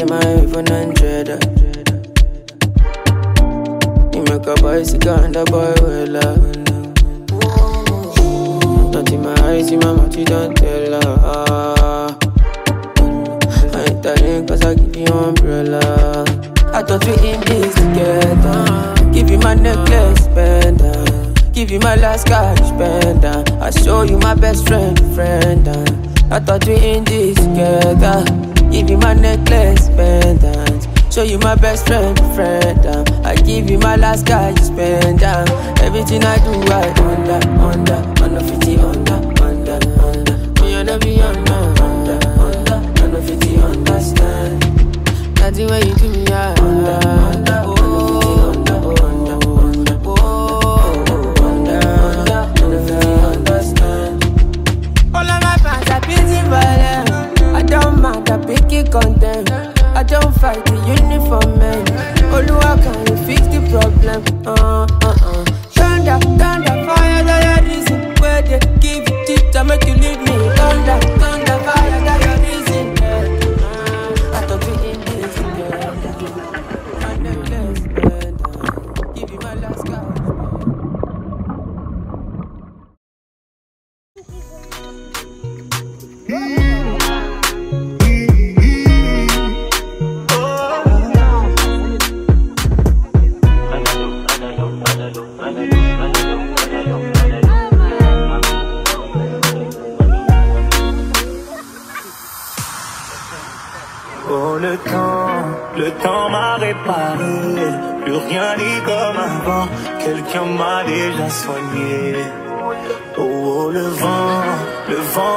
see my even hundred. You make a boy sick and a boy well. Not in my eyes, in my mouth, you don't tell her. I ain't telling cause I give you umbrella. I thought we in this together. Give you my necklace, pendant. Give you my last cash spend I show you my best friend, friend. I thought we in this together you did my necklace, pendant. Show you my best friend, friend. Um. I give you my last guy, you spend um. Everything I do, I under, under, under 50, under, under, under. Me and every under, under, under, under 50, understand. Nothing when you do me, I under, under.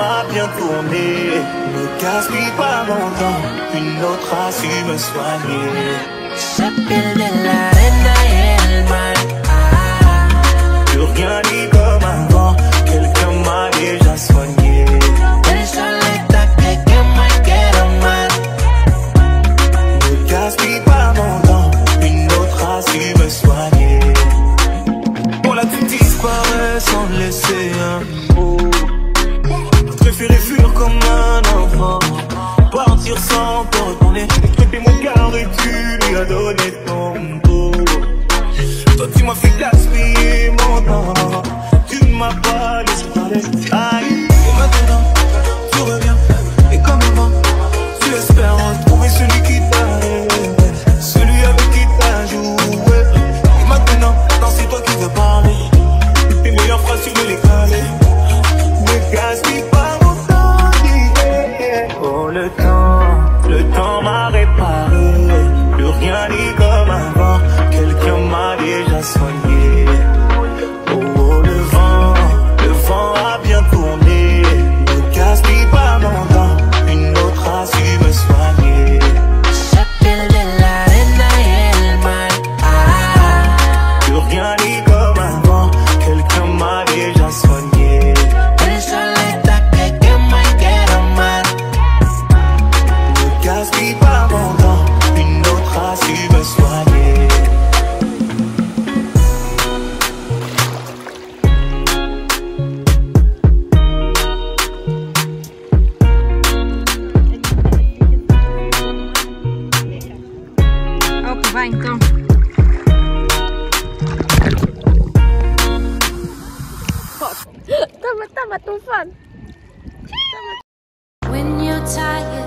à bien tourner. Ne gaspille pas mon temps, une autre a su me soigner. J'appelle de la reine elle. Ah. Plus rien ni comme avant, quelqu'un m'a déjà soigné. tama tufan. When you're tired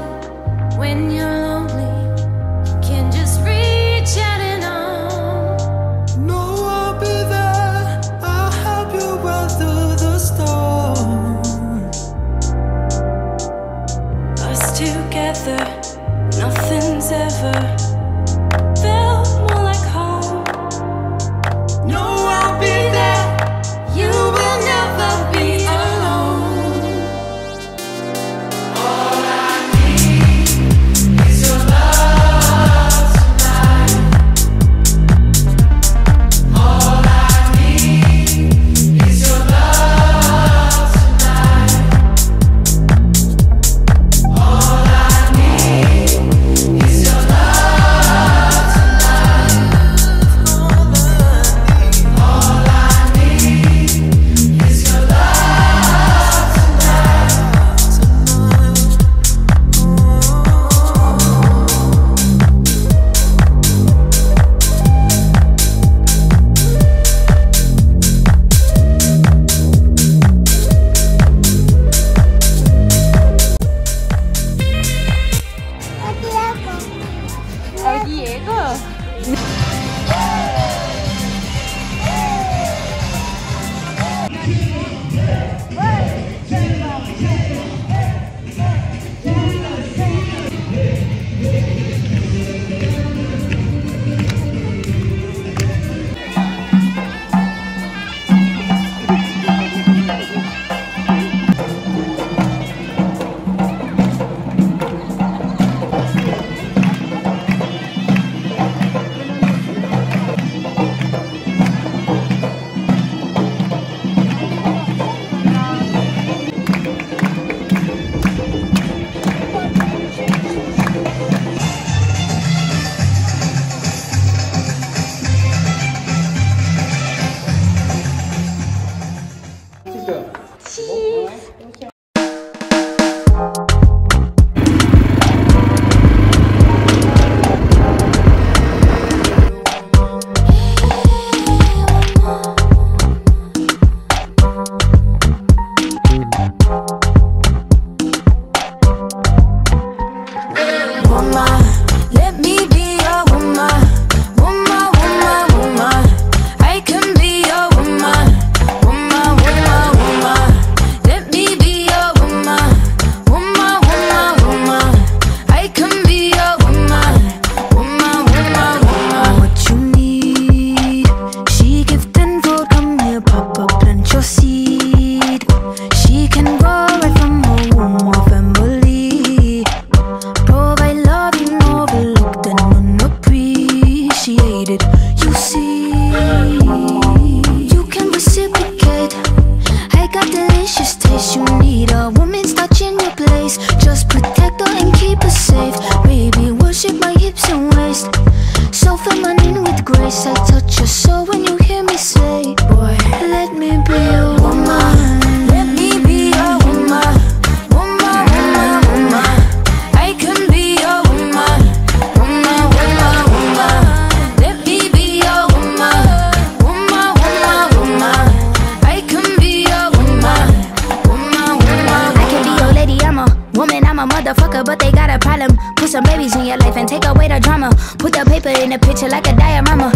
a picture like a diorama.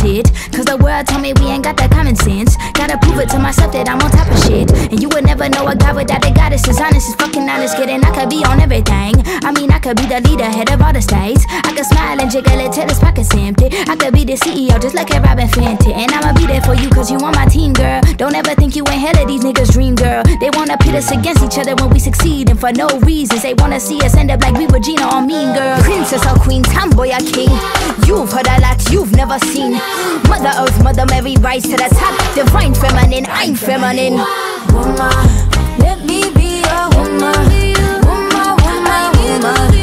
Cause the world told me we ain't got that common sense. Gotta prove it to myself that I'm on top of shit. And you would never know a guy without a goddess is honest, is fucking honest. Kidding, I could be on everything. I mean, I could be the leader, head of all the states. I could smile and jiggle it till his pockets empty. I could be the CEO just like a Robyn Fenty. And I'ma be there for you cause you on my team, girl. Don't ever think you ain't hell of these niggas' dream, girl. They wanna pit us against each other when we succeed. And for no reasons, they wanna see us end up like we Regina or Mean Girl. Princess or Queen, tomboy or king. You've heard a lot you've never seen. Mother Earth, Mother Mary, rise to the top. Divine feminine, I'm feminine. Woman, let me be a woman. Woman, woman, woman.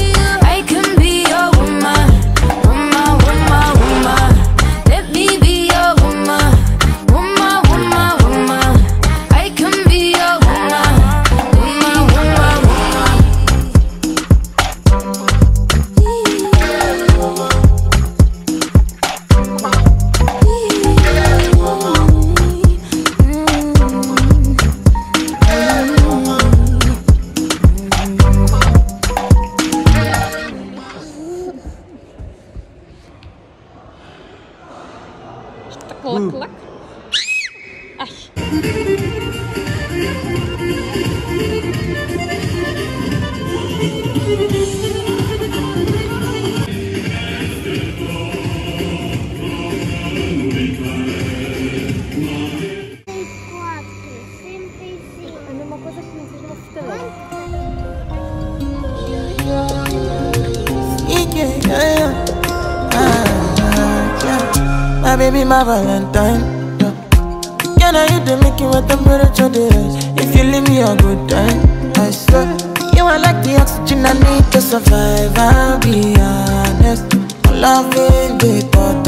My Valentine. Yeah. Yeah, now you the making what temperature they rise. If you leave me a good time, I swear. You are like the oxygen I need to survive. I'll be honest. Loving the thought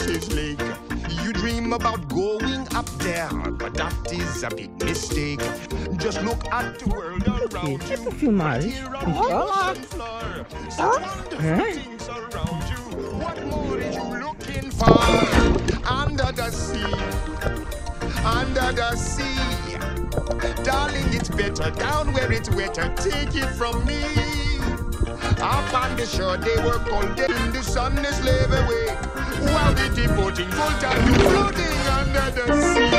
lake. You dream about going up there, but that is a big mistake. Just look at the world around you. filmagens? Here on the ocean floor, some things around you. What more are you looking for? Under the sea, under the sea. Darling, it's better down where it's wetter. Take it from me. Up on the shore, they work all day in the sun, they slave away. While the devoting full time to floating under the sea.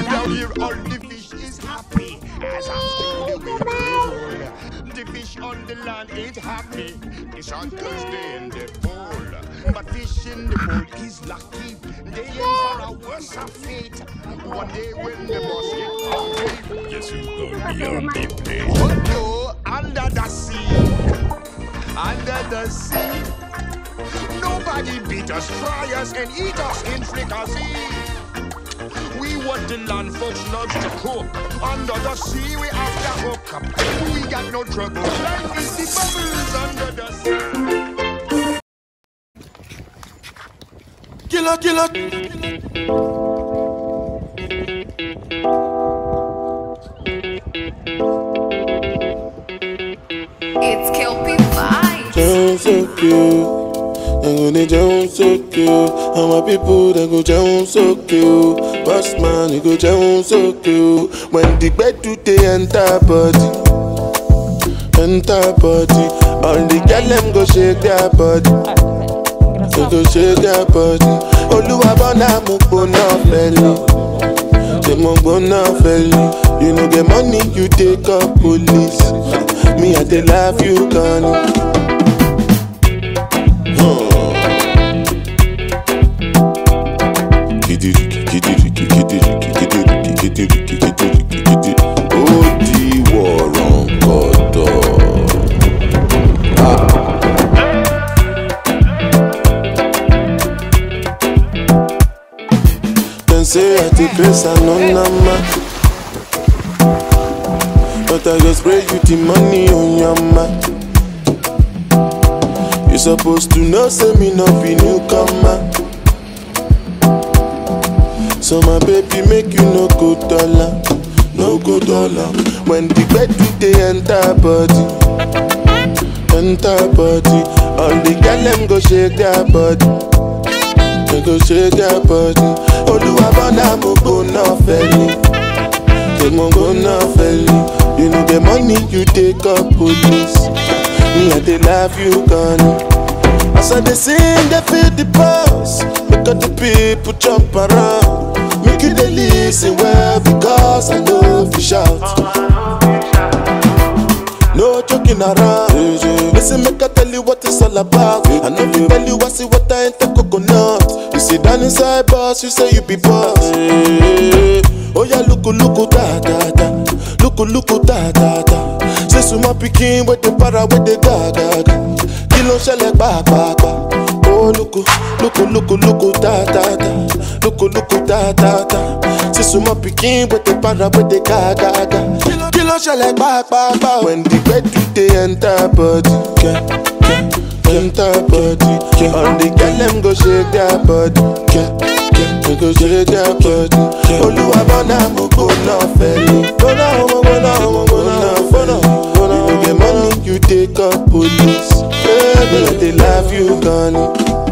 Down here, all the fish is happy as after the wind they roll. The fish on the land ain't happy. It's on Thursday in the bowl. But fish in the bowl is lucky. They aim for a worse fate. One day when the boss get hungry, yes, you gonna be on the plate. Oh no, under the sea, under the sea. Nobody beat us, fry us, and eat us in fricassee. We want the land folks loves to cook. Under the sea, we have to hook up. We got no trouble. Life is the bubbles under the sea. Killer, killer. Down so cute, I'm gonna down so cute. All my people that go down so cute. Boss man, you go jẹun sókè o. When the gbedu dey enter body, enter body. All the girl dem go shake their body. They go shake their body. Olúwa bọ́nà mo gbóná fẹ́lẹ̀. Ṣé mo gbóná fẹ́lẹ̀? You no get money, you take up police. Me, I dey love you. Kidiriki, say money on your ma. You supposed to know say me no be newcomer. So my baby make you no go dollar, no go dollar. When the bed do they enter body, enter body. All the girl them go shake their body, they go shake their body. Olúwa bọ́nà mo gbóná fẹ́lẹ̀, ṣé mo gbóná fẹ́lẹ̀? You know the money you take up police, me I dey love you gone. As I dey sing, they feel the pulse. Make all the people jump around. Make you dey listen well because I know if you shout. No joking around. Listen, make I tell you what it's all about. I know you tell you I see what I ain't coconut. Sit down inside boss, you say you be boss. Oh yeah, look, look, da da da. Look, look, da da da. Say some pikin with the para with the ga ga ga. Kí ló ń ṣẹlẹ̀ pàápàá? Ó lóko lóko lóko lóko dáadáa lóko lóko dáadáa. Sísun mọ́ pikin with the para with the ga ga ga. Kí ló ń ṣẹlẹ̀ pàápàá? When the gbedu dey enter body. Yeah, enter body. The girl dem go shake their body. They go shake their body. Olúwa bọ́nà mo gbóná fẹ́lẹ̀. Gbóná ọmọ gbóná ọmọ gbóná gbóná. You get money, you take up police. I dey love you, Connie.